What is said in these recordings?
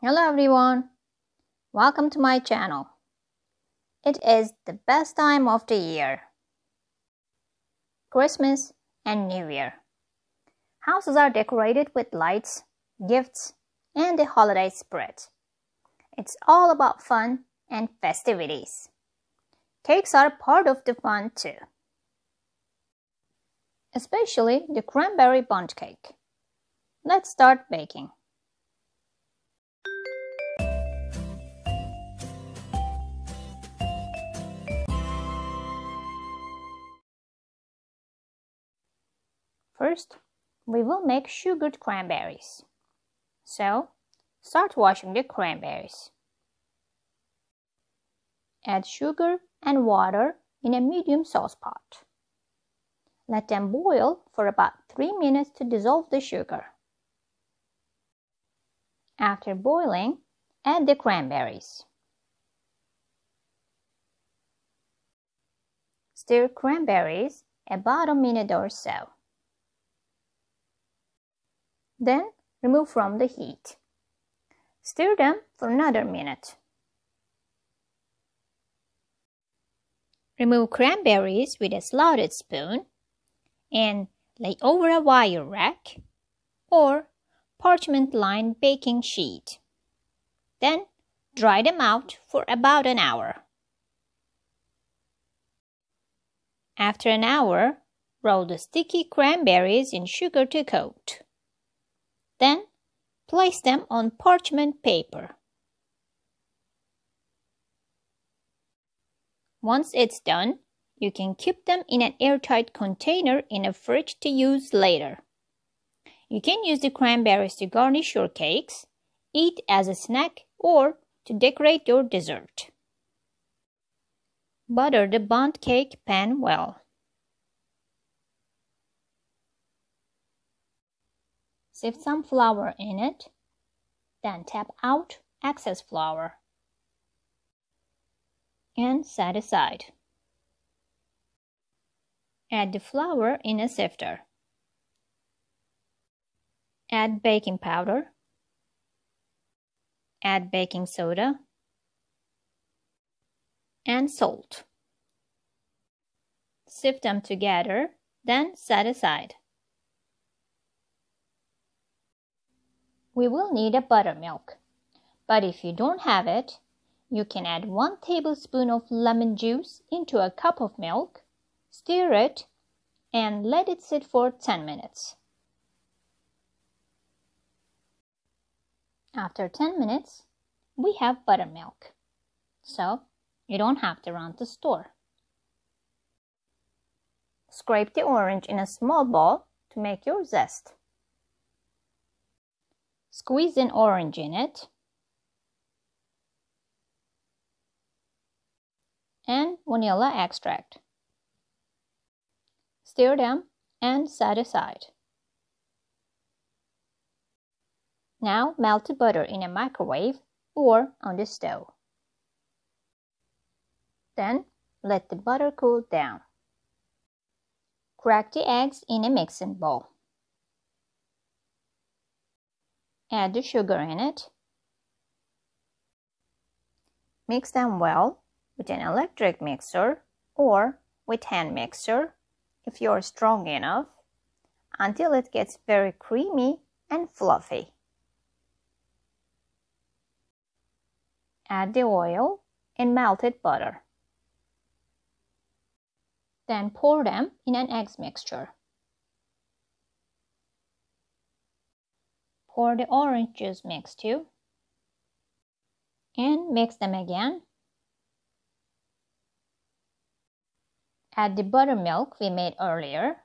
Hello everyone, welcome to my channel. It is the best time of the year. Christmas and New Year. Houses are decorated with lights, gifts, and the holiday spirit. It's all about fun and festivities. Cakes are part of the fun too. Especially the cranberry bundt cake. Let's start baking. First, we will make sugared cranberries. So, start washing the cranberries. Add sugar and water in a medium saucepot. Let them boil for about 3 minutes to dissolve the sugar. After boiling, add the cranberries. Stir cranberries about a minute or so. Then remove from the heat. Stir them for another minute. Remove cranberries with a slotted spoon and lay over a wire rack or parchment lined baking sheet. Then dry them out for about an hour. After an hour, roll the sticky cranberries in sugar to coat. Then place them on parchment paper. Once it's done, you can keep them in an airtight container in a fridge to use later. You can use the cranberries to garnish your cakes, eat as a snack, or to decorate your dessert. Butter the bundt cake pan well. Sift some flour in it, then tap out excess flour and set aside. Add the flour in a sifter. Add baking powder. Add baking soda and salt. Sift them together, then set aside. We will need a buttermilk. But if you don't have it, you can add 1 tablespoon of lemon juice into a cup of milk, stir it, and let it sit for 10 minutes. After 10 minutes, we have buttermilk. So, you don't have to run to store. Scrape the orange in a small bowl to make your zest. Squeeze an orange in it. And vanilla extract. Stir them and set aside. Now melt the butter in a microwave or on the stove. Then let the butter cool down. Crack the eggs in a mixing bowl. Add the sugar in it. Mix them well with an electric mixer or with hand mixer if you're strong enough until it gets very creamy and fluffy. Add the oil and melted butter. Then pour them in an eggs mixture. Pour the orange juice mix too. And mix them again. Add the buttermilk we made earlier.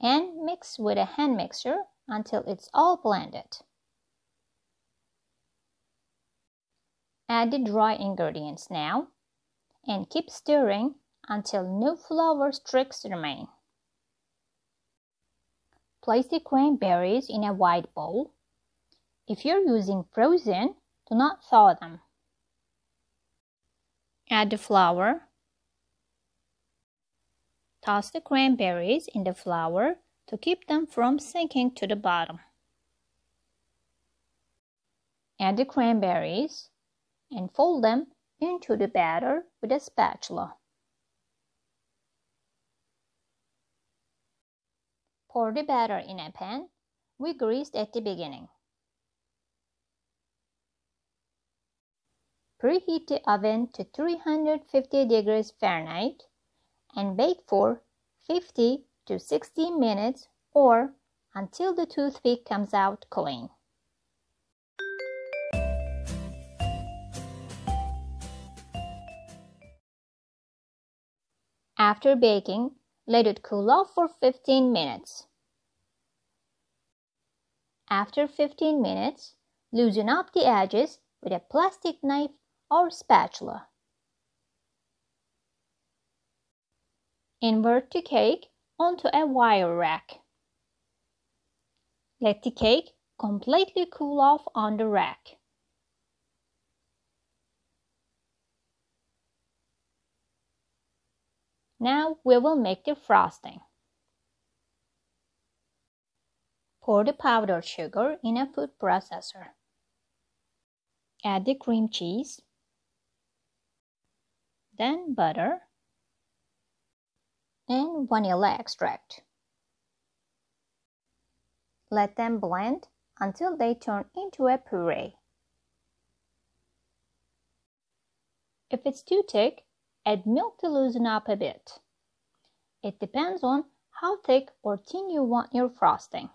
And mix with a hand mixer until it's all blended. Add the dry ingredients now and keep stirring until no flour streaks remain. Place the cranberries in a wide bowl. If you're using frozen, do not thaw them. Add the flour. Toss the cranberries in the flour to keep them from sinking to the bottom. Add the cranberries and fold them into the batter with a spatula. Pour the batter in a pan we greased at the beginning. Preheat the oven to 350 degrees Fahrenheit and bake for 50 to 60 minutes or until the toothpick comes out clean. After baking, let it cool off for 15 minutes. After 15 minutes, loosen up the edges with a plastic knife or spatula. Invert the cake onto a wire rack. Let the cake completely cool off on the rack. Now we will make the frosting. Pour the powdered sugar in a food processor. Add the cream cheese, then butter, and vanilla extract. Let them blend until they turn into a puree. If it's too thick, add milk to loosen up a bit. It depends on how thick or thin you want your frosting.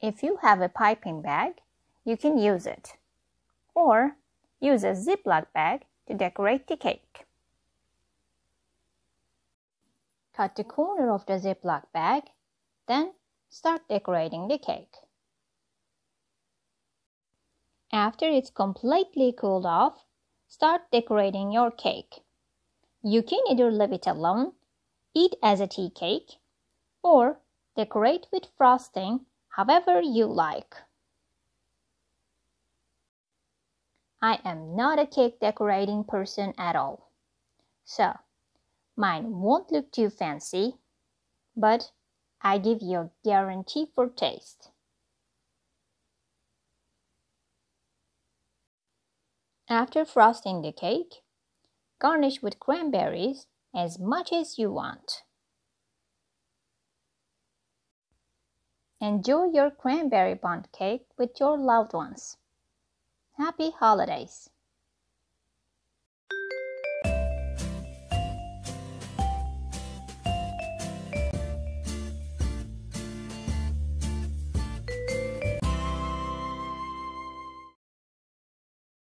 If you have a piping bag, you can use it. Or use a Ziploc bag to decorate the cake. Cut the corner of the Ziploc bag, then start decorating the cake. After it's completely cooled off, start decorating your cake. You can either leave it alone, eat as a tea cake, or decorate with frosting however you like. I am not a cake decorating person at all. So, mine won't look too fancy, but I give you a guarantee for taste. After frosting the cake, garnish with cranberries as much as you want. Enjoy your cranberry bundt cake with your loved ones. Happy holidays!